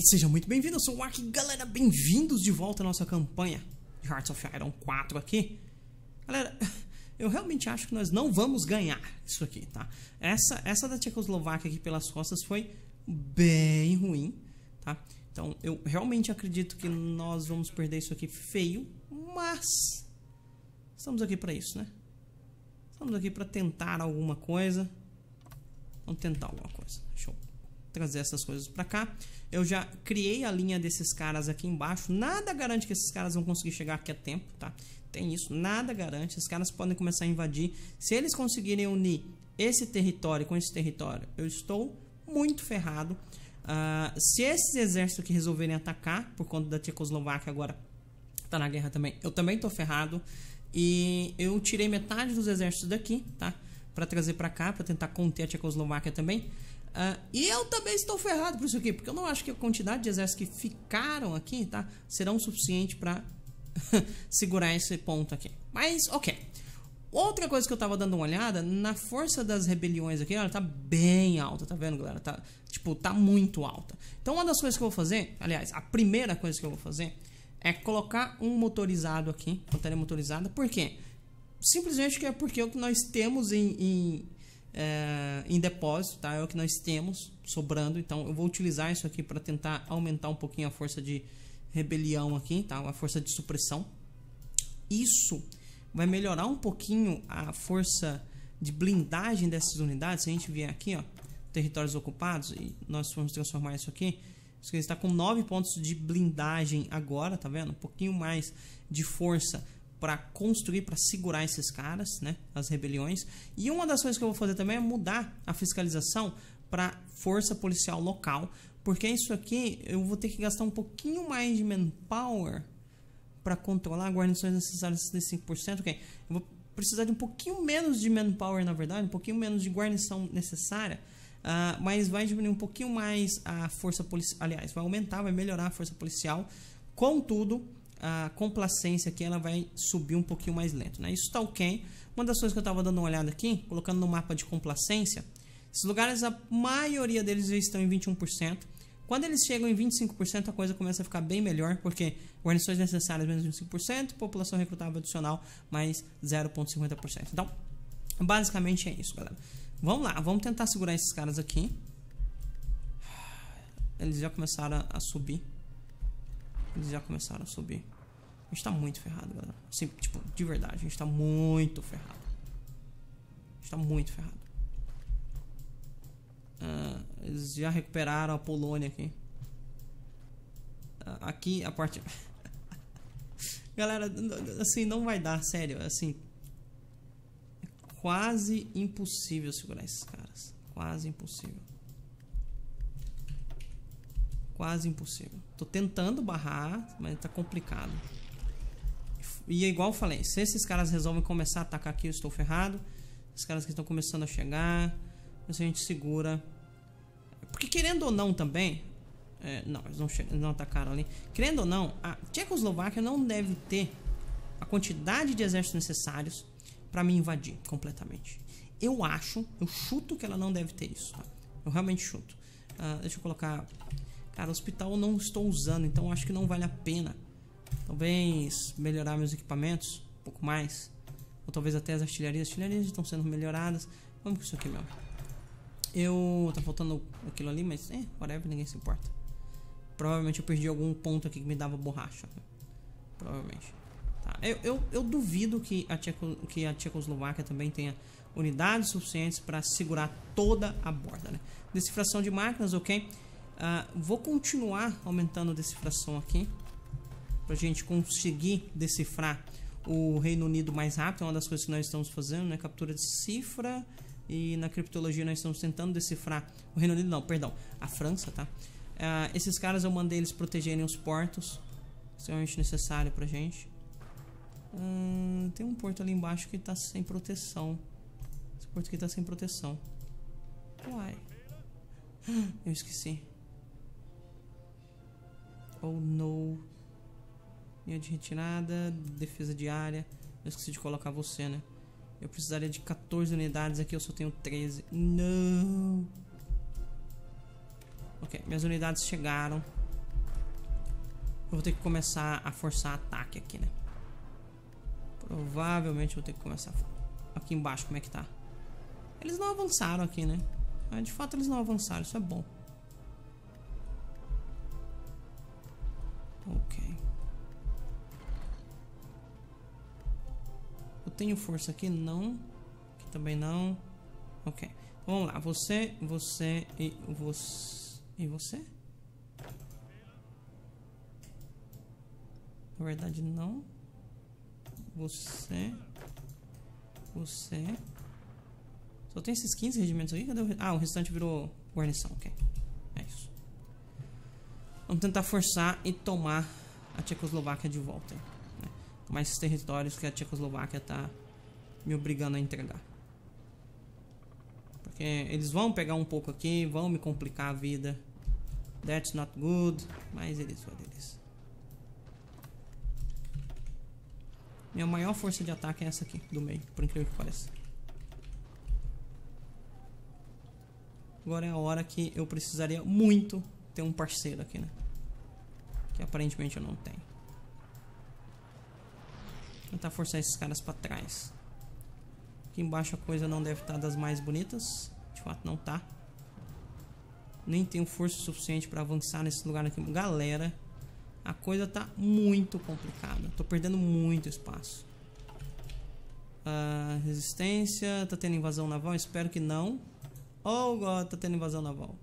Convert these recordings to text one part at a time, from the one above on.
E seja muito bem-vindo, eu sou o Ark, galera, bem-vindos de volta à nossa campanha de Hearts of Iron 4 aqui. Galera, eu realmente acho que nós não vamos ganhar isso aqui, tá? Essa, essa da Tchecoslováquia aqui pelas costas foi bem ruim, tá? Então, eu realmente acredito que nós vamos perder isso aqui feio, mas estamos aqui para isso, né? Estamos aqui para tentar alguma coisa. Vamos tentar alguma coisa. Deixa eu trazer essas coisas para cá. Eu já criei a linha desses caras aqui embaixo. Nada garante que esses caras vão conseguir chegar aqui a tempo, tá? Tem isso, nada garante. Esses caras podem começar a invadir. Se eles conseguirem unir esse território com esse território, eu estou muito ferrado. Uh, se esses exércitos aqui resolverem atacar, por conta da Tchecoslováquia agora tá na guerra também, eu também tô ferrado. E eu tirei metade dos exércitos daqui, tá? Para trazer para cá, para tentar conter a Tchecoslováquia também. Uh, e eu também estou ferrado por isso aqui, porque eu não acho que a quantidade de exércitos que ficaram aqui, tá? Serão suficiente para segurar esse ponto aqui. Mas, ok. Outra coisa que eu tava dando uma olhada, na força das rebeliões aqui, ela tá bem alta, tá vendo, galera? Tá, tipo, tá muito alta. Então, uma das coisas que eu vou fazer, aliás, a primeira coisa que eu vou fazer é colocar um motorizado aqui, bateria motorizada. Por quê? Simplesmente é porque o que nós temos em, em é, em depósito, tá? É o que nós temos sobrando. Então eu vou utilizar isso aqui para tentar aumentar um pouquinho a força de rebelião aqui, tá? A força de supressão. Isso vai melhorar um pouquinho a força de blindagem dessas unidades. Se a gente vier aqui, ó, territórios ocupados e nós formos transformar isso aqui, isso aqui está com 9 pontos de blindagem agora, tá vendo? Um pouquinho mais de força para construir, para segurar esses caras, né, as rebeliões. E uma das coisas que eu vou fazer também é mudar a fiscalização para força policial local, porque isso aqui eu vou ter que gastar um pouquinho mais de manpower para controlar guarnições necessárias de 5%. Ok, eu vou precisar de um pouquinho menos de manpower, na verdade, um pouquinho menos de guarnição necessária. Uh, mas vai diminuir um pouquinho mais a força policial. Aliás, vai aumentar, vai melhorar a força policial. Contudo, a complacência aqui ela vai subir um pouquinho mais lento. Né? Isso está ok. Uma das coisas que eu estava dando uma olhada aqui, colocando no mapa de complacência, esses lugares, a maioria deles estão em 21%. Quando eles chegam em 25%, a coisa começa a ficar bem melhor, porque guarnições necessárias menos 25%, população recrutável adicional mais 0,50%. Então, basicamente é isso, galera. Vamos lá, vamos tentar segurar esses caras aqui. Eles já começaram a subir. Eles já começaram a subir. A gente tá muito ferrado, galera. Assim, tipo, de verdade, a gente tá muito ferrado. A gente tá muito ferrado. Uh, eles já recuperaram a Polônia aqui. Uh, aqui a parte. galera, assim, não vai dar, sério. Assim. É quase impossível segurar esses caras. Quase impossível quase impossível. Tô tentando barrar, mas tá complicado. E é igual eu falei, se esses caras resolvem começar a atacar aqui, eu estou ferrado. Os caras que estão começando a chegar, se a gente segura. Porque querendo ou não também, é, não, eles não, não atacaram ali. Querendo ou não, a Tchecoslováquia não deve ter a quantidade de exércitos necessários para me invadir completamente. Eu acho, eu chuto que ela não deve ter isso. Tá? Eu realmente chuto. Uh, deixa eu colocar Cara, hospital eu não estou usando, então acho que não vale a pena. Talvez melhorar meus equipamentos um pouco mais. Ou talvez até as artilharias. As artilharias estão sendo melhoradas. Vamos com isso aqui mesmo. Eu. Tá faltando aquilo ali, mas é, whatever, ninguém se importa. Provavelmente eu perdi algum ponto aqui que me dava borracha. Provavelmente. Tá. Eu, eu, eu duvido que a, Tcheco, que a Tchecoslováquia também tenha unidades suficientes para segurar toda a borda. Né? Decifração de máquinas, ok? Uh, vou continuar aumentando a decifração aqui. Pra gente conseguir decifrar o Reino Unido mais rápido. É uma das coisas que nós estamos fazendo, né? Captura de cifra. E na criptologia nós estamos tentando decifrar o Reino Unido, não, perdão, a França, tá? Uh, esses caras eu mandei eles protegerem os portos. Extremamente necessário pra gente. Uh, tem um porto ali embaixo que tá sem proteção. Esse porto aqui tá sem proteção. Uai. Eu esqueci. Oh no. Linha de retirada, defesa diária. Eu esqueci de colocar você, né? Eu precisaria de 14 unidades aqui, eu só tenho 13. Não. Ok, minhas unidades chegaram. Eu vou ter que começar a forçar ataque aqui, né? Provavelmente vou ter que começar aqui embaixo, como é que tá? Eles não avançaram aqui, né? Mas de fato eles não avançaram, isso é bom. Ok. Eu tenho força aqui? Não. Aqui também não. Ok. Então, vamos lá. Você, você e você. E você? Na verdade, não. Você. Você. Só tem esses 15 regimentos aí? Cadê o... Ah, o restante virou guarnição. Ok. Vamos tentar forçar e tomar a Tchecoslováquia de volta. Né? Tomar esses territórios que a Tchecoslováquia está me obrigando a entregar. Porque eles vão pegar um pouco aqui, vão me complicar a vida. That's not good. Mas eles vão deles. Minha maior força de ataque é essa aqui, do meio, por incrível que pareça. Agora é a hora que eu precisaria muito ter um parceiro aqui, né? Que aparentemente eu não tenho. Vou tentar forçar esses caras pra trás. Aqui embaixo a coisa não deve estar das mais bonitas. De fato não tá. Nem tenho força suficiente para avançar nesse lugar aqui. Galera, a coisa tá muito complicada. Tô perdendo muito espaço. Uh, resistência. Tá tendo invasão naval? Espero que não. Oh, God, tá tendo invasão naval.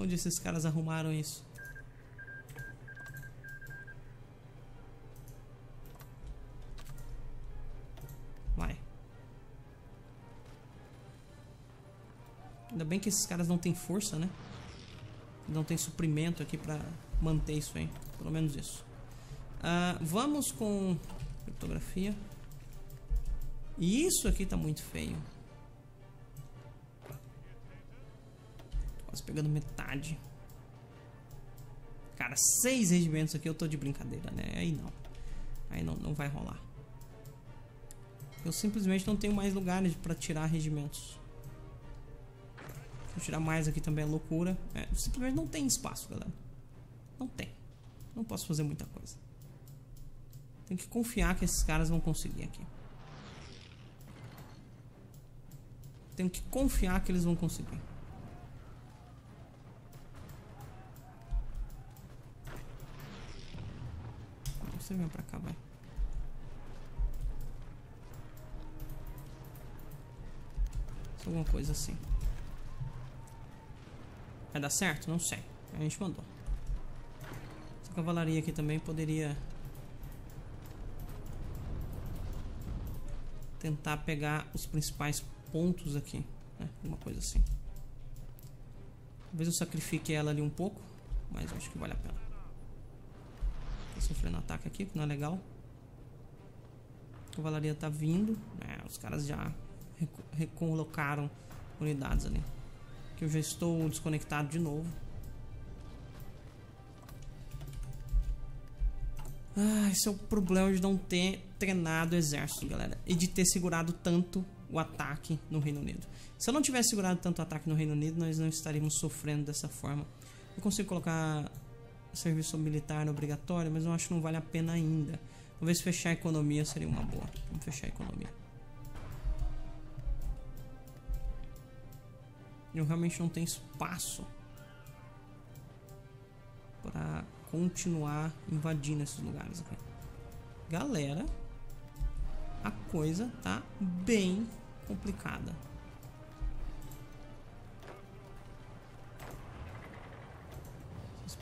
Onde esses caras arrumaram isso? Ainda bem que esses caras não têm força, né? Não tem suprimento aqui pra manter isso aí. Pelo menos isso. Uh, vamos com criptografia. E isso aqui tá muito feio. Pegando metade. Cara, seis regimentos aqui eu tô de brincadeira, né? Aí não. Aí não, não vai rolar. Eu simplesmente não tenho mais lugares para tirar regimentos. Vou tirar mais aqui também é loucura. É, simplesmente não tem espaço, galera. Não tem. Não posso fazer muita coisa. Tem que confiar que esses caras vão conseguir aqui. Tenho que confiar que eles vão conseguir. Você vem pra cá, vai. Alguma coisa assim. Vai dar certo? Não sei. A gente mandou. Essa cavalaria aqui também poderia... Tentar pegar os principais pontos aqui. Né? Uma coisa assim. Talvez eu sacrifique ela ali um pouco. Mas acho que vale a pena. Tá sofrendo ataque aqui, que não é legal. A cavalaria tá vindo. É, os caras já recolocaram unidades ali que eu já estou desconectado de novo. Ah, esse é o problema de não ter treinado o exército, galera. E de ter segurado tanto o ataque no Reino Unido. Se eu não tivesse segurado tanto o ataque no Reino Unido, nós não estaríamos sofrendo dessa forma. Eu consigo colocar serviço militar obrigatório, mas eu acho que não vale a pena ainda. Talvez fechar a economia seria uma boa. Vamos fechar a economia. eu realmente não tenho espaço para continuar invadindo esses lugares aqui. Galera, a coisa tá bem complicada.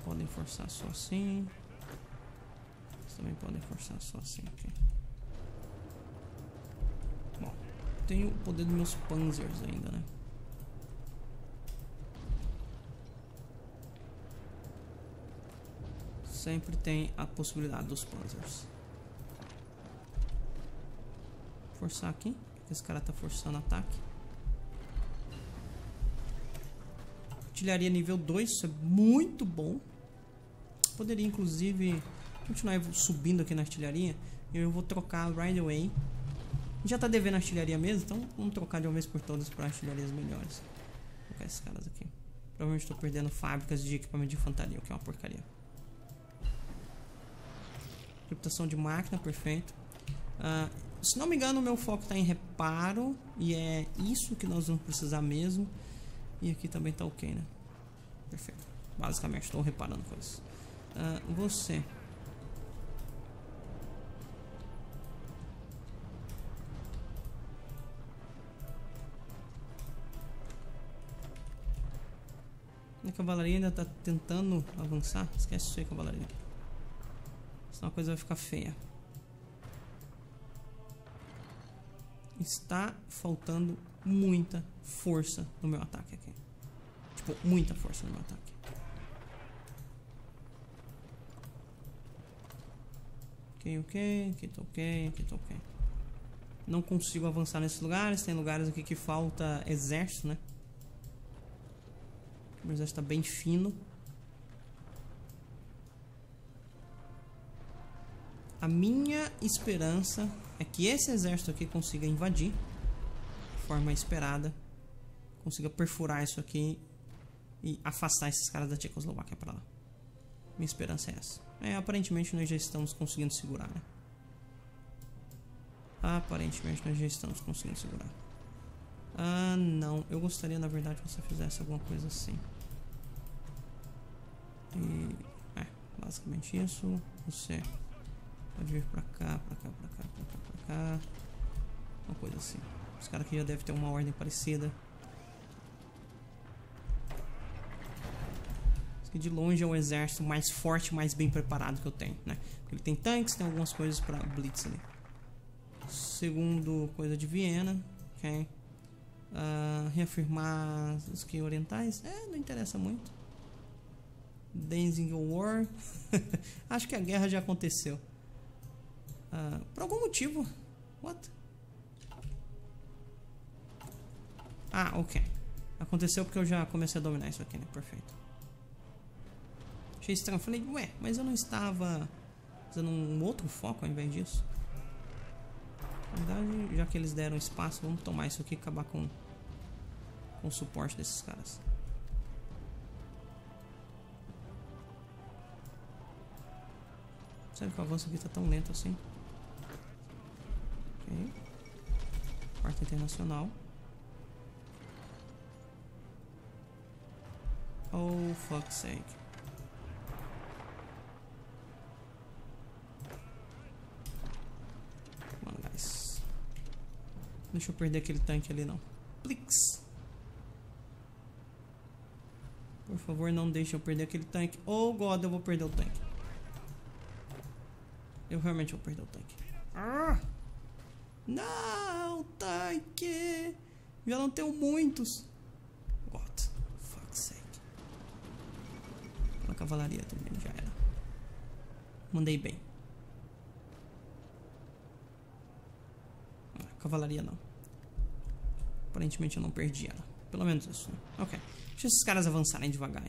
Podem forçar só assim. Vocês também podem forçar só assim aqui. Bom, tenho o poder dos meus panzers ainda, né? sempre tem a possibilidade dos panzers. Forçar aqui. Esse cara tá forçando ataque. Artilharia nível 2, isso é muito bom. Poderia inclusive continuar subindo aqui na artilharia. Eu vou trocar right away. Já tá devendo artilharia mesmo, então vamos trocar de uma vez por todas para artilharias melhores. Vou colocar esses caras aqui. Provavelmente estou perdendo fábricas de equipamento de infantaria, o que é uma porcaria. Reputação de máquina, perfeito. Uh, se não me engano, o meu foco está em reparo. E é isso que nós vamos precisar mesmo. E aqui também está ok, né? Perfeito. Basicamente, estou reparando coisas. Uh, você. A cavalaria ainda está tentando avançar. Esquece isso aí, cavalaria. Senão a coisa vai ficar feia. Está faltando muita força no meu ataque aqui. Tipo, muita força no meu ataque. Ok, ok, aqui tá ok, aqui tá ok. Não consigo avançar nesses lugares. Tem lugares aqui que falta exército, né? O exército tá bem fino. A minha esperança é que esse exército aqui consiga invadir forma esperada, consiga perfurar isso aqui e afastar esses caras da Tchecoslováquia para lá. Minha esperança é essa. É, aparentemente nós já estamos conseguindo segurar, né? Aparentemente nós já estamos conseguindo segurar. Ah, não. Eu gostaria, na verdade, que você fizesse alguma coisa assim. E... É, basicamente isso. Você Pode vir pra cá, pra cá, pra cá, pra cá, pra cá. Uma coisa assim. Os caras aqui já devem ter uma ordem parecida. Esse aqui de longe é o exército mais forte, mais bem preparado que eu tenho, né? Ele tem tanques, tem algumas coisas pra blitz ali. Segundo, coisa de Viena, ok? Uh, reafirmar os que orientais, é, não interessa muito. Danzig War, acho que a guerra já aconteceu. Uh, por algum motivo. What? Ah, ok. Aconteceu porque eu já comecei a dominar isso aqui, né? Perfeito. Achei estranho. Falei, ué, mas eu não estava fazendo um outro foco ao invés disso. Na verdade, já que eles deram espaço, vamos tomar isso aqui e acabar com, com o suporte desses caras. Sério que o avanço aqui tá tão lento assim? Ok. Quarta Internacional. Oh, fuck's sake. Mano, guys. Deixa eu perder aquele tanque ali, não. Plix. Por favor, não deixe eu perder aquele tanque. Oh, God, eu vou perder o tanque. Eu realmente vou perder o tanque. Ah! Não, tanque! Já não tenho muitos. What? Fuck's sake. A cavalaria também já era. Mandei bem. Ah, cavalaria não. Aparentemente eu não perdi ela. Pelo menos isso, né? Ok. Deixa esses caras avançarem devagar.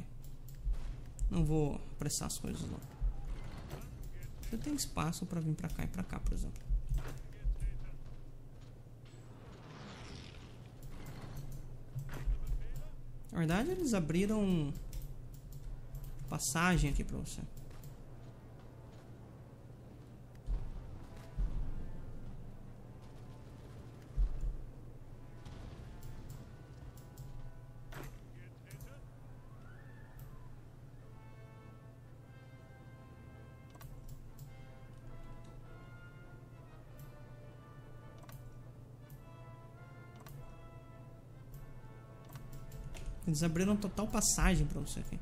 Não vou apressar as coisas não. Eu tenho espaço para vir para cá e para cá, por exemplo. Na verdade, eles abriram passagem aqui para você. Eles abriram total passagem pra você aqui.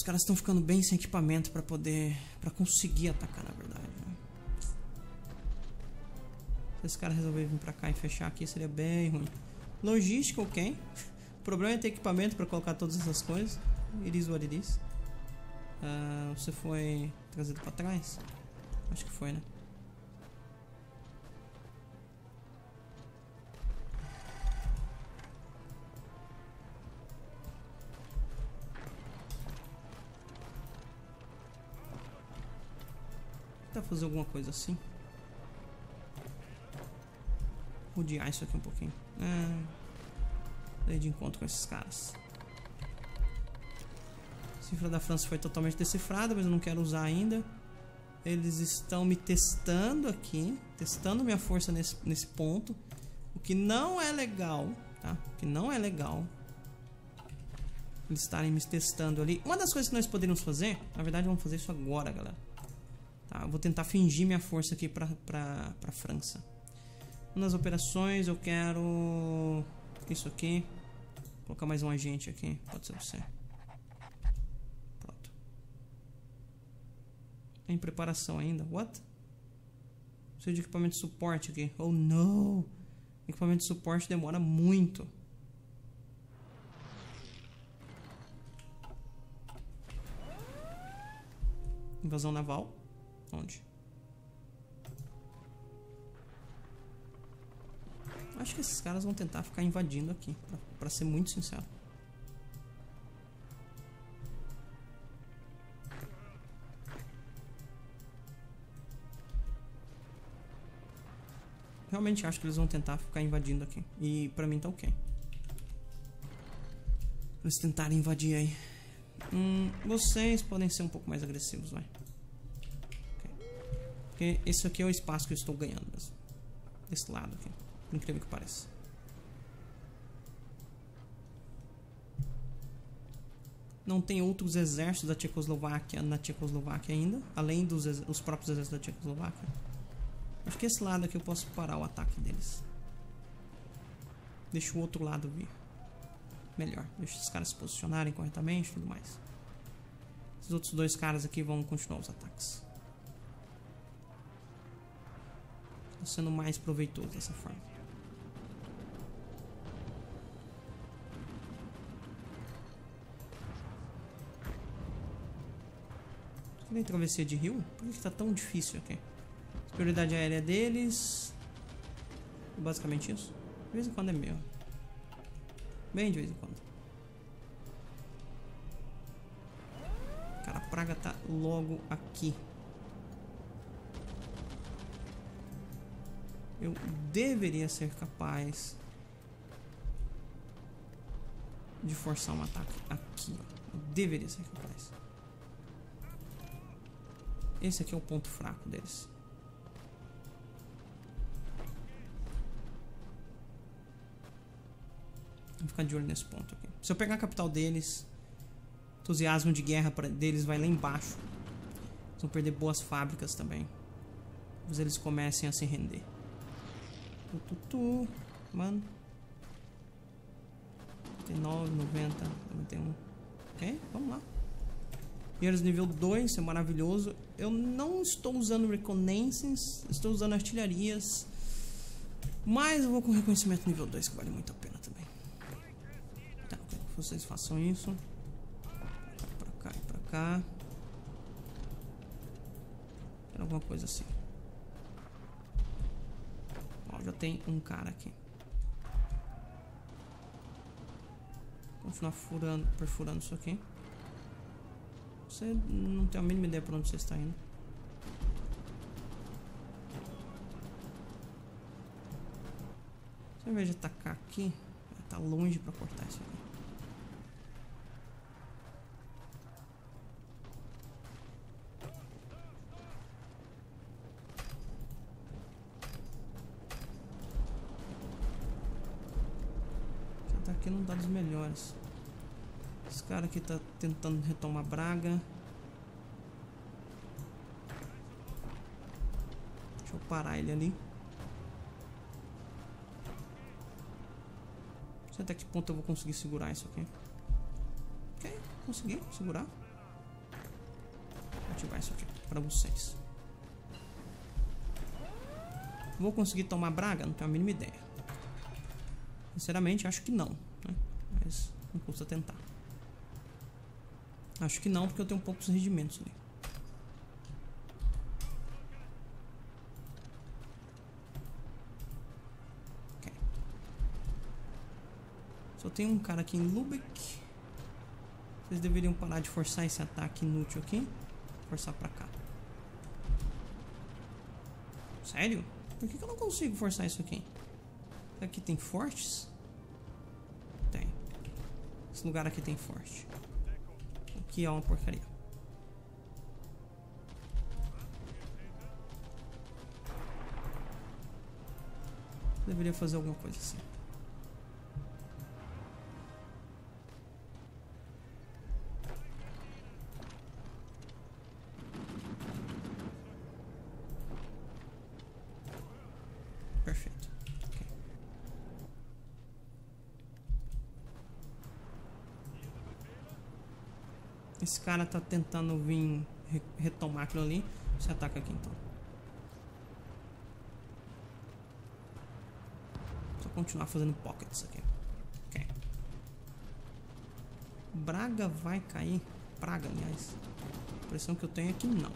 Os caras estão ficando bem sem equipamento pra poder... Pra conseguir atacar, na verdade. Né? Se esse cara resolver vir pra cá e fechar aqui, seria bem ruim. Logística, ok. O problema é ter equipamento pra colocar todas essas coisas. Iris what it is. Uh, você foi trazido pra trás? Acho que foi, né? Fazer alguma coisa assim. rodear isso aqui um pouquinho. É, de encontro com esses caras. A cifra da França foi totalmente decifrada, mas eu não quero usar ainda. Eles estão me testando aqui, testando minha força nesse, nesse ponto. O que não é legal, tá? O que não é legal. Eles estarem me testando ali. Uma das coisas que nós poderíamos fazer, na verdade vamos fazer isso agora, galera. Tá, vou tentar fingir minha força aqui pra, pra França. Nas operações eu quero isso aqui. Vou colocar mais um agente aqui. Pode ser você. Pronto. Em preparação ainda. What? Preciso de equipamento de suporte aqui. Oh não! Equipamento de suporte demora muito. Invasão naval. Onde? Acho que esses caras vão tentar ficar invadindo aqui, pra, pra ser muito sincero. Realmente acho que eles vão tentar ficar invadindo aqui. E pra mim tá ok. Eles tentarem invadir aí. Hum, vocês podem ser um pouco mais agressivos, vai. Porque esse aqui é o espaço que eu estou ganhando mesmo. Desse lado aqui. Incrível que pareça. Não tem outros exércitos da Tchecoslováquia na Tchecoslováquia ainda. Além dos os próprios exércitos da Tchecoslováquia. Acho que esse lado aqui eu posso parar o ataque deles. Deixa o outro lado vir. Melhor. Deixa os caras se posicionarem corretamente e tudo mais. Esses outros dois caras aqui vão continuar os ataques. Sendo mais proveitoso dessa forma. Tem travessia de rio? Por que está tão difícil aqui? Prioridade aérea deles. Basicamente isso. De vez em quando é meu. Bem de vez em quando. Cara, a praga tá logo aqui. Eu deveria ser capaz de forçar um ataque aqui. Eu deveria ser capaz. Esse aqui é o ponto fraco deles. Vou ficar de olho nesse ponto aqui. Se eu pegar a capital deles, o entusiasmo de guerra deles vai lá embaixo. Eles vão perder boas fábricas também. Talvez eles comecem a se render. Tu, tu, tu. Mano. 89, 90, 91. Ok, vamos lá. Guerreiros nível 2, isso é maravilhoso. Eu não estou usando Reconnaissance, estou usando artilharias. Mas eu vou com reconhecimento nível 2, que vale muito a pena também. Tá, quero que vocês façam isso. Pra cá e pra cá. Alguma coisa assim já tem um cara aqui. Continuar furando, perfurando isso aqui. Você não tem a mínima ideia para onde você está indo. Você de atacar aqui, tá longe para cortar isso aqui. aqui não tá dos melhores. Esse cara aqui tá tentando retomar Braga. Deixa eu parar ele ali. Não sei até que ponto eu vou conseguir segurar isso aqui. Ok, consegui segurar. Vou ativar isso aqui para vocês. Vou conseguir tomar Braga? Não tenho a mínima ideia. Sinceramente, acho que não não custa tentar. Acho que não, porque eu tenho poucos regimentos ali. Ok. Só tem um cara aqui em Lubeck. Vocês deveriam parar de forçar esse ataque inútil aqui. Forçar pra cá. Sério? Por que, que eu não consigo forçar isso aqui? Aqui tem fortes? Esse lugar aqui tem forte. Aqui é uma porcaria. Deveria fazer alguma coisa assim. Esse cara tá tentando vir re- retomar aquilo ali. Você ataca aqui então. Só continuar fazendo pockets aqui. Ok. Braga vai cair. Praga, aliás. A impressão que eu tenho é que não.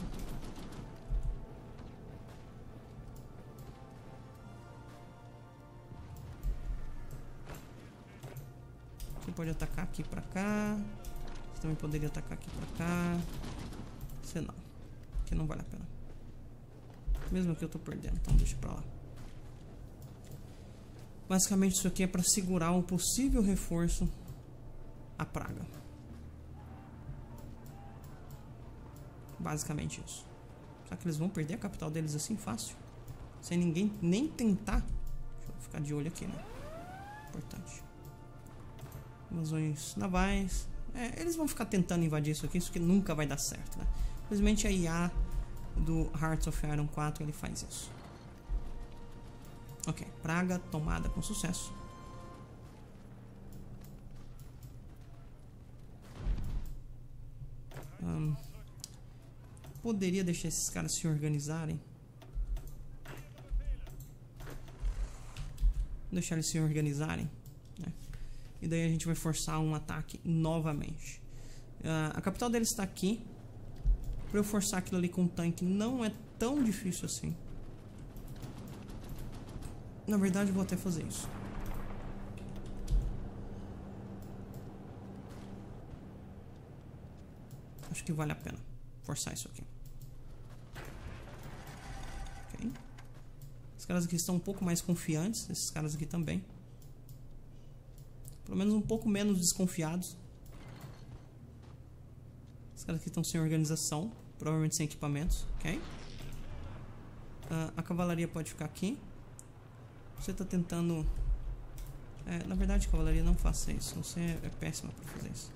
Você pode atacar aqui pra cá. Também poderia atacar aqui pra cá. Você não. Aqui não vale a pena. Mesmo que eu tô perdendo, então deixa pra lá. Basicamente isso aqui é pra segurar um possível reforço à praga. Basicamente isso. Será que eles vão perder a capital deles assim fácil? Sem ninguém nem tentar? Deixa eu ficar de olho aqui, né? Importante. Invasões navais. É, eles vão ficar tentando invadir isso aqui, isso que nunca vai dar certo, né? Infelizmente a IA do Hearts of Iron 4 ele faz isso. Ok, praga tomada com sucesso. Ahn, poderia deixar esses caras se organizarem. Deixar eles se organizarem. E daí a gente vai forçar um ataque novamente. Ah, a capital deles está aqui. Para eu forçar aquilo ali com um tanque não é tão difícil assim. Na verdade, vou até fazer isso. Acho que vale a pena forçar isso aqui. Ok. Os caras aqui estão um pouco mais confiantes. Esses caras aqui também. Pelo menos um pouco menos desconfiados. Os caras aqui estão sem organização. Provavelmente sem equipamentos. Ok. Ah, a cavalaria pode ficar aqui. Você está tentando. É, na verdade, cavalaria não faça isso. Você é, péssima para fazer isso.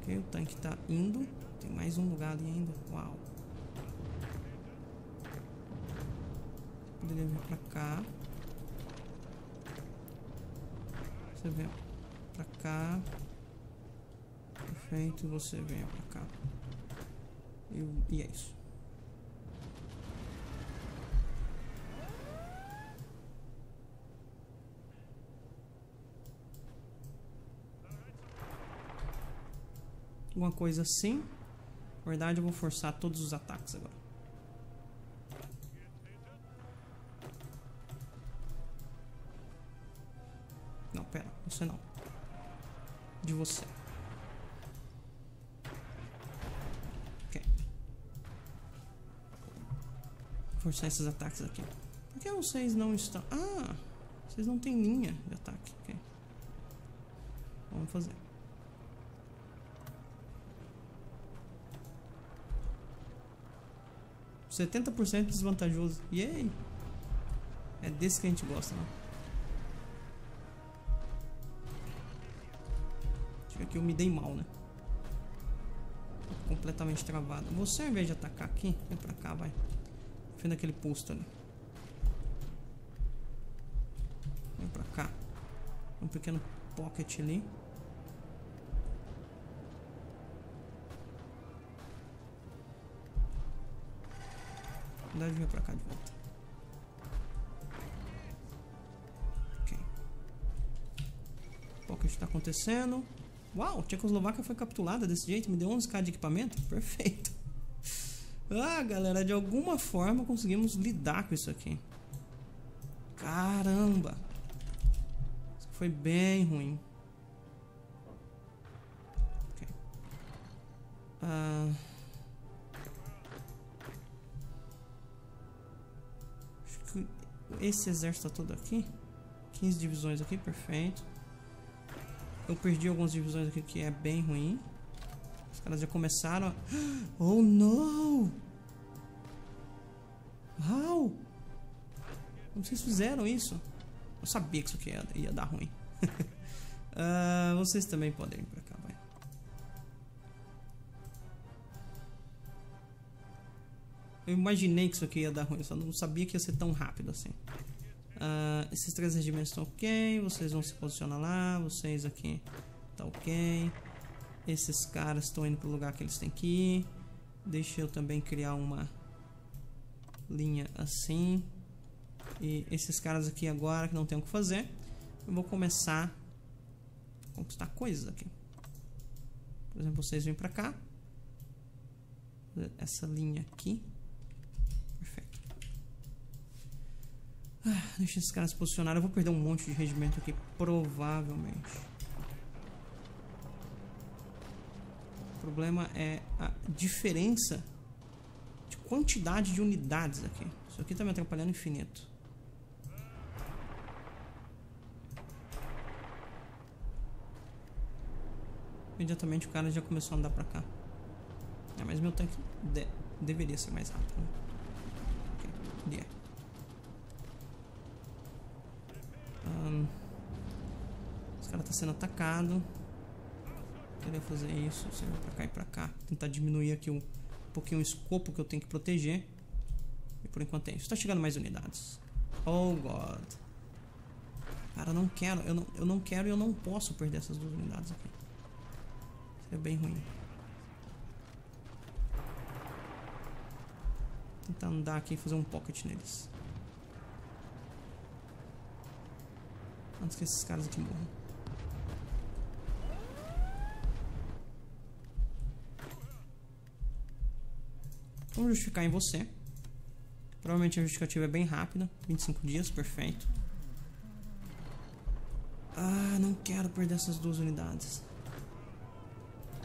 Ok, o tanque está indo. Tem mais um lugar ali ainda. Uau. Poderia vir pra cá. Você vem pra cá. Perfeito, você vem pra cá. E, e é isso. Alguma coisa assim. Na verdade, eu vou forçar todos os ataques agora. Você não. De você. Ok. Forçar esses ataques aqui. Por que vocês não estão... Ah! Vocês não têm linha de ataque. Ok. Vamos fazer. Setenta por cento desvantajoso. Yay! É desse que a gente gosta, né? Eu me dei mal, né? Completamente travado. Você, ao invés de atacar aqui, vem pra cá, vai. Defenda aquele posto ali. Vem pra cá. Um pequeno pocket ali. Verdade, vem pra cá de volta. Ok. O que está acontecendo? Uau, Tchecoslováquia foi capturada desse jeito, me deu 11k de equipamento? Perfeito. Ah, galera, de alguma forma conseguimos lidar com isso aqui. Caramba. Isso foi bem ruim. Ok. Ah... que esse exército tá todo aqui. 15 divisões aqui, perfeito. Eu perdi algumas divisões aqui que é bem ruim. Os caras já começaram a... Oh, não! How? Como vocês fizeram isso? Eu sabia que isso aqui ia, ia dar ruim. uh, vocês também podem ir pra cá, vai. Eu imaginei que isso aqui ia dar ruim, só não sabia que ia ser tão rápido assim. Uh, esses três regimentos estão ok, vocês vão se posicionar lá, vocês aqui tá ok. Esses caras estão indo pro lugar que eles têm que ir. Deixa eu também criar uma linha assim. E esses caras aqui agora que não tem o que fazer, eu vou começar a conquistar coisas aqui. Por exemplo, vocês vêm pra cá. Essa linha aqui. Perfeito. Ah, deixa esses caras se posicionar. Eu vou perder um monte de regimento aqui, provavelmente. O problema é a diferença de quantidade de unidades aqui. Isso aqui tá me atrapalhando infinito. Imediatamente o cara já começou a andar pra cá. É, mas meu tanque de deveria ser mais rápido. Né? Ok, yeah. Um, esse cara tá sendo atacado. Queria fazer isso, você vai pra cá e pra cá. Tentar diminuir aqui um, um pouquinho o escopo que eu tenho que proteger. E por enquanto é isso. Tá chegando mais unidades. Oh, God. Cara, eu não quero. Eu não, eu não quero e eu não posso perder essas duas unidades aqui. É bem ruim. Tentar andar aqui e fazer um pocket neles. Antes que esses caras aqui morram. Vamos justificar em você. Provavelmente a justificativa é bem rápida. 25 dias, perfeito. Ah, não quero perder essas duas unidades.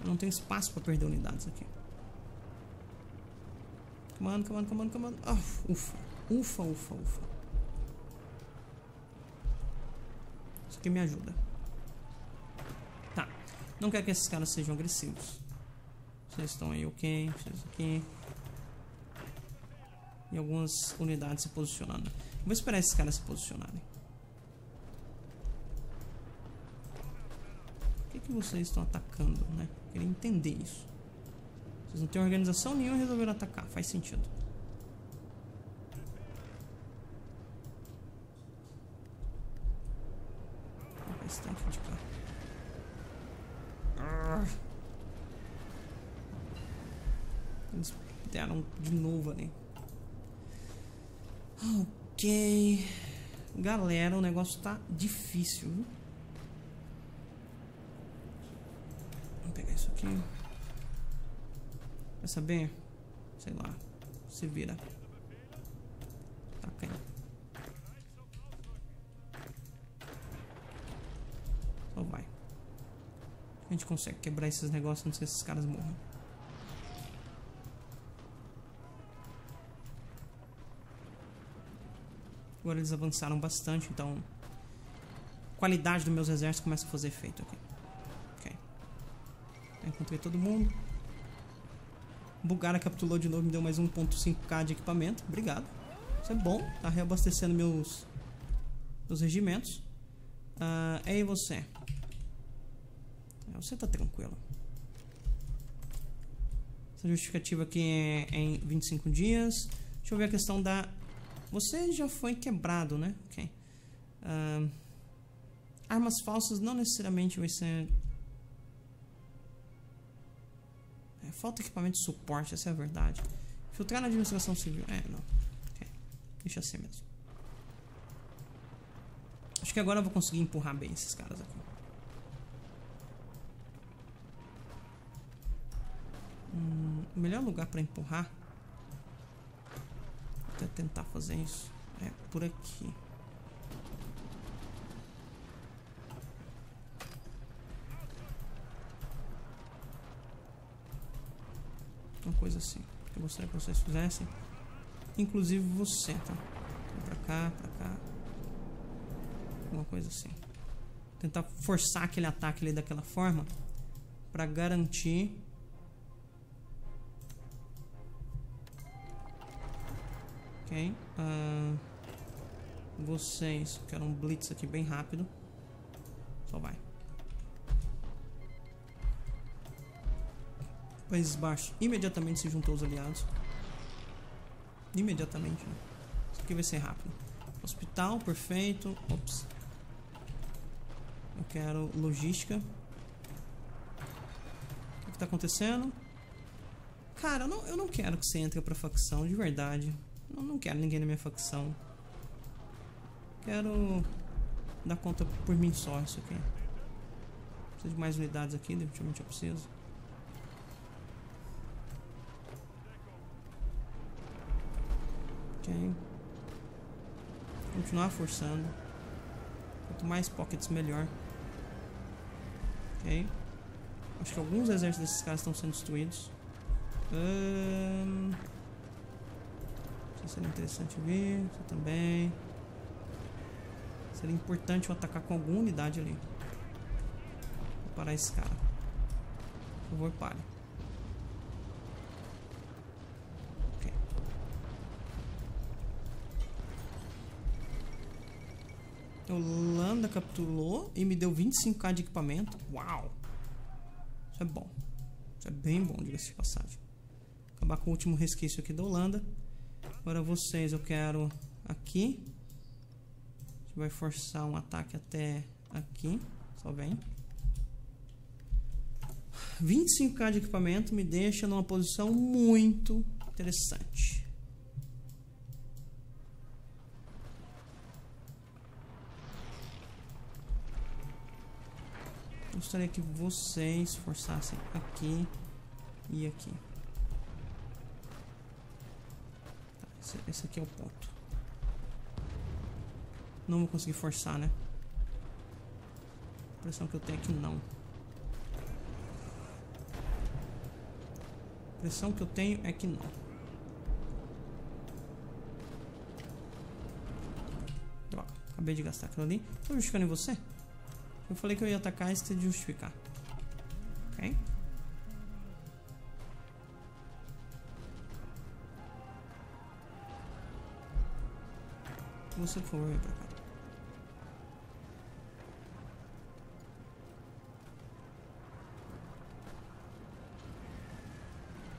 Não tem espaço para perder unidades aqui. Comando, comando, comando, comando. Oh, ufa. Ufa, ufa, ufa. Me ajuda. Tá. Não quero que esses caras sejam agressivos. Vocês estão aí ok. Vocês aqui. E algumas unidades se posicionando. Vou esperar esses caras se posicionarem. que vocês estão atacando, né? Queria entender isso. Vocês não têm organização nenhuma e resolveram atacar. Faz sentido. Tanque de cá. Eles deram de novo ali. Ok. Galera, o negócio tá difícil, viu? aqui. Quer saber? Sei lá. Se vira. A gente consegue quebrar esses negócios antes que esses caras morram. Agora eles avançaram bastante, então a qualidade dos meus exércitos começa a fazer efeito aqui. Encontrei todo mundo. Bugara capitulou de novo, me deu mais 1.5k de equipamento. Obrigado. Isso é bom. Tá reabastecendo meus, meus regimentos. Uh, é e você? É, você tá tranquilo. Essa justificativa aqui é, é em 25 dias. Deixa eu ver a questão da... Você já foi quebrado, né? Ok. Uh, armas falsas não necessariamente vai ser falta equipamento de suporte, essa é a verdade. Filtrar na administração civil. É, não. É, deixa assim mesmo. Acho que agora eu vou conseguir empurrar bem esses caras aqui. Hum, o melhor lugar para empurrar. Vou até tentar fazer isso. É por aqui. Uma coisa assim. Que eu gostaria que vocês fizessem. Inclusive você, tá? Pra cá, pra cá. Alguma coisa assim. Tentar forçar aquele ataque ali daquela forma. Pra garantir Ok. Uh, vocês. Quero um blitz aqui bem rápido. Só vai. Países Baixos imediatamente se juntou aos aliados. Imediatamente. Né? Isso aqui vai ser rápido. Hospital, perfeito. Ops. Eu quero logística. O que está acontecendo? Cara, eu não, eu não quero que você entre pra facção, de verdade. Não, não quero ninguém na minha facção. Quero dar conta por mim só isso aqui. Preciso de mais unidades aqui, definitivamente eu preciso. Ok. Continuar forçando. Quanto mais pockets, melhor. Ok. Acho que alguns exércitos desses caras estão sendo destruídos. Um... Seria interessante ver. Você também. Seria importante eu atacar com alguma unidade ali. Vou parar esse cara. Por favor, pare. Ok. Holanda capturou e me deu 25k de equipamento. Uau! Isso é bom. Isso é bem bom, diga-se de passagem. Acabar com o último resquício aqui da Holanda. Agora vocês, eu quero aqui. A gente vai forçar um ataque até aqui. Só vem. 25k de equipamento me deixa numa posição muito interessante. Gostaria que vocês forçassem aqui e aqui. Esse, esse aqui é o ponto. Não vou conseguir forçar, né? A impressão que eu tenho é que não. A impressão que eu tenho é que não. Droga, acabei de gastar aquilo ali. Tô justificando em você? Eu falei que eu ia atacar e você justificar. Ok? Você, favor, vem pra cá.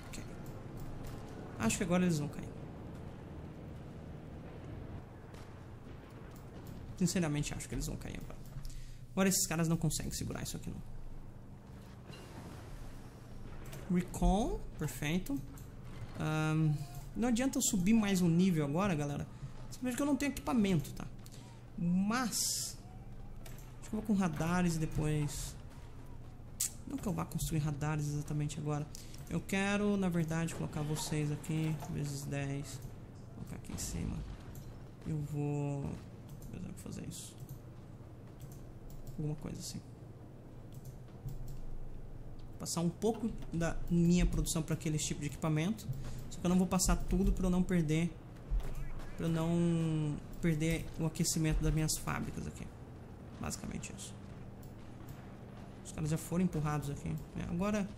Ok. Acho que agora eles vão cair. Sinceramente, acho que eles vão cair agora. Agora esses caras não conseguem segurar isso aqui, não. Recall, perfeito. Um, não adianta eu subir mais um nível agora, galera. Simplesmente que eu não tenho equipamento, tá? Mas... Acho que eu vou com radares e depois... Não que eu vá construir radares exatamente agora. Eu quero, na verdade, colocar vocês aqui, vezes 10. Vou colocar aqui em cima. Eu vou... Por exemplo, fazer isso. Alguma coisa assim. Passar um pouco da minha produção para aquele tipo de equipamento. Só que eu não vou passar tudo para eu não perder para não perder o aquecimento das minhas fábricas aqui. Basicamente isso. Os caras já foram empurrados aqui. É, agora,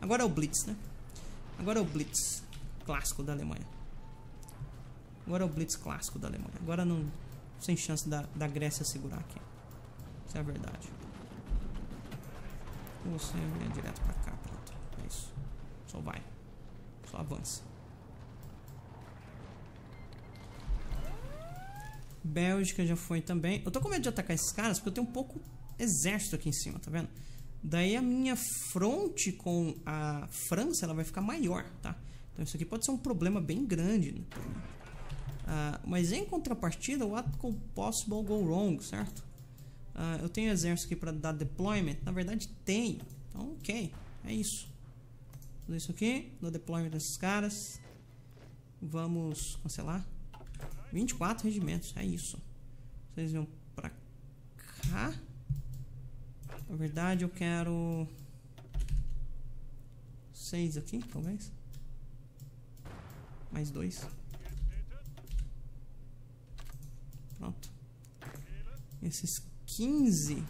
agora é o Blitz, né? Agora é o Blitz clássico da Alemanha. Agora é o Blitz clássico da Alemanha. Agora não sem chance da, da Grécia segurar aqui. Isso é a verdade. Você vem direto pra cá, pronto. É isso. Só vai. Só avança. Bélgica já foi também. Eu tô com medo de atacar esses caras porque eu tenho um pouco exército aqui em cima, tá vendo? Daí a minha fronte com a França ela vai ficar maior, tá? Então isso aqui pode ser um problema bem grande. Né? Uh, mas em contrapartida, what could possible go wrong, certo? Uh, eu tenho exército aqui para dar deployment. Na verdade, tem. Então, ok. É isso. Fazer isso aqui. Dou deployment desses caras. Vamos cancelar. 24 regimentos, é isso. Vocês vão pra cá. Na verdade, eu quero... Seis aqui, talvez. Mais dois. Pronto. Esses 15.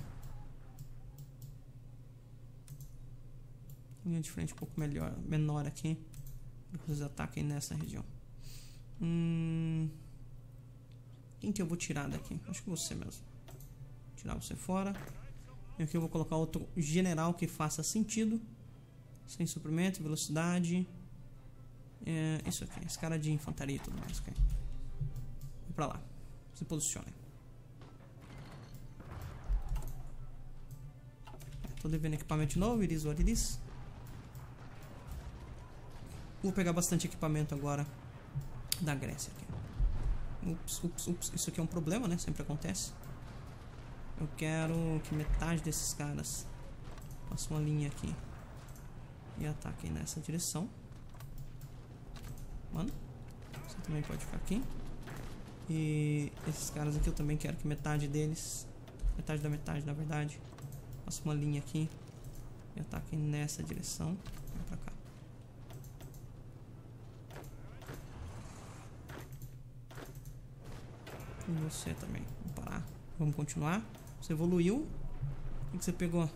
Linha de frente um pouco melhor, menor aqui. Vocês ataquem nessa região. Hum, quem que eu vou tirar daqui? Acho que você mesmo. Tirar você fora. E aqui eu vou colocar outro general que faça sentido. Sem suprimento, velocidade. É, isso aqui, esse cara de infantaria e tudo mais. Okay. Vou pra lá. Se posicione. Tô devendo equipamento novo, iris ou iris. Vou pegar bastante equipamento agora da Grécia aqui. Ups, ups, ups. Isso aqui é um problema, né? Sempre acontece. Eu quero que metade desses caras faça uma linha aqui e ataquem nessa direção. Mano, você também pode ficar aqui. E esses caras aqui eu também quero que metade deles, metade da metade na verdade, faça uma linha aqui e ataquem nessa direção. Vem pra cá. E você também. Vamos parar. Vamos continuar. Você evoluiu. O que você pegou?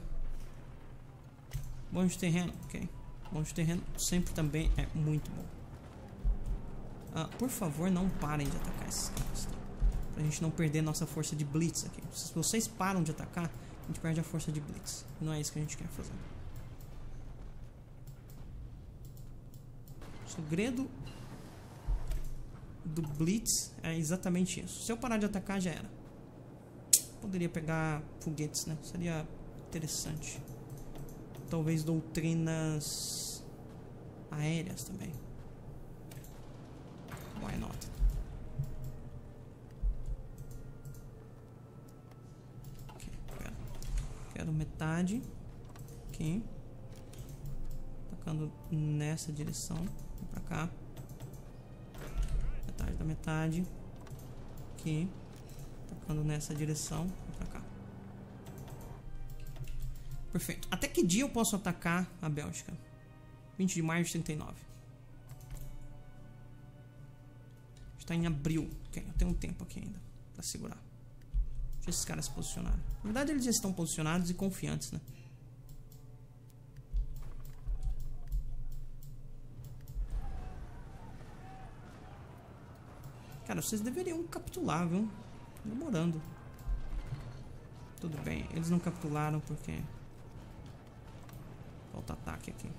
Bom de terreno. Ok. Bom de terreno sempre também é muito bom. Ah, por favor, não parem de atacar esses caras. Tá? Pra gente não perder nossa força de blitz aqui. Se vocês param de atacar, a gente perde a força de blitz. Não é isso que a gente quer fazer. Segredo do blitz é exatamente isso. Se eu parar de atacar, já era. Poderia pegar foguetes, né? Seria interessante. Talvez doutrinas aéreas também. Why not? Okay, quero. quero metade aqui. Tacando nessa direção. Pra cá. Da metade. Aqui. Tacando nessa direção. Pra cá. Perfeito. Até que dia eu posso atacar a Bélgica? 20 de maio de 39. Está em abril. Okay, eu tenho um tempo aqui ainda para segurar. Deixa esses caras se posicionarem. Na verdade, eles já estão posicionados e confiantes, né? Cara, vocês deveriam capitular, viu? Demorando. Tudo bem, eles não capitularam porque... Falta ataque aqui.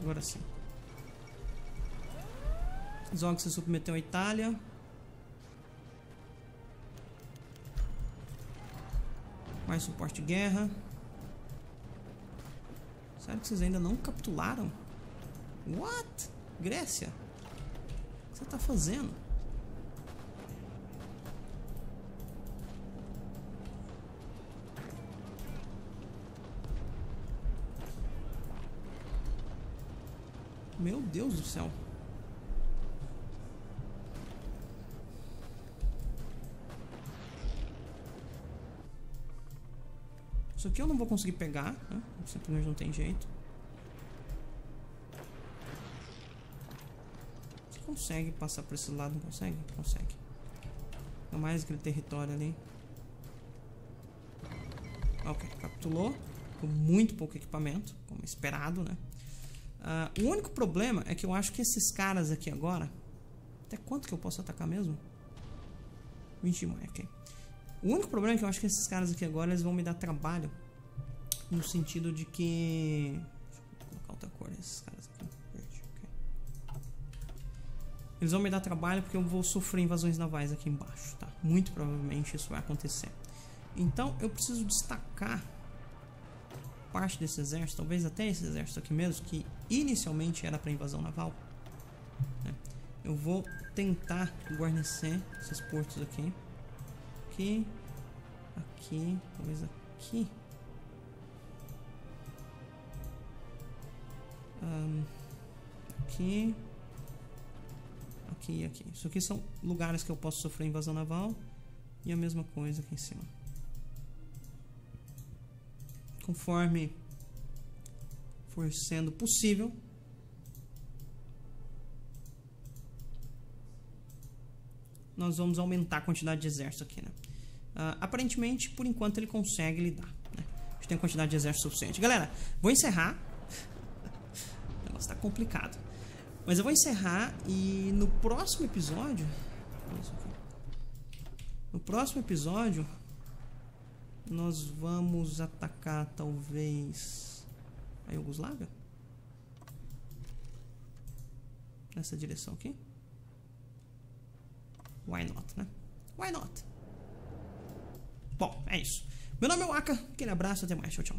Agora sim. Zog se submeteu à Itália. Mais suporte de guerra. Sério que vocês ainda não capitularam? What? Grécia? O que você está fazendo? Meu Deus do céu. Isso aqui eu não vou conseguir pegar, né? Simplesmente não tem jeito. Você consegue passar por esse lado, não consegue? Consegue. Ainda mais aquele território ali. Ok, capitulou. Com muito pouco equipamento, como esperado, né? Uh, o único problema é que eu acho que esses caras aqui agora. Até quanto que eu posso atacar mesmo? 20 de maio, ok. O único problema é que eu acho que esses caras aqui agora eles vão me dar trabalho. No sentido de que. Deixa eu colocar outra cor nesses caras aqui. Verde, ok. Eles vão me dar trabalho porque eu vou sofrer invasões navais aqui embaixo, tá? Muito provavelmente isso vai acontecer. Então eu preciso destacar parte desse exército, talvez até esse exército aqui mesmo, que inicialmente era para invasão naval. Né? Eu vou tentar guarnecer esses portos aqui. Aqui, aqui, talvez aqui. Um, aqui, aqui e aqui. Isso aqui são lugares que eu posso sofrer invasão naval. E a mesma coisa aqui em cima. Conforme for sendo possível, nós vamos aumentar a quantidade de exército aqui, né? Uh, aparentemente, por enquanto, ele consegue lidar. Né? A gente tem quantidade de exército suficiente. Galera, vou encerrar. o negócio tá complicado. Mas eu vou encerrar e no próximo episódio... No próximo episódio, nós vamos atacar, talvez, a Iugoslávia? Nessa direção aqui? Why not, né? Why not? Bom, é isso. Meu nome é Waka, aquele abraço, até mais, tchau, tchau.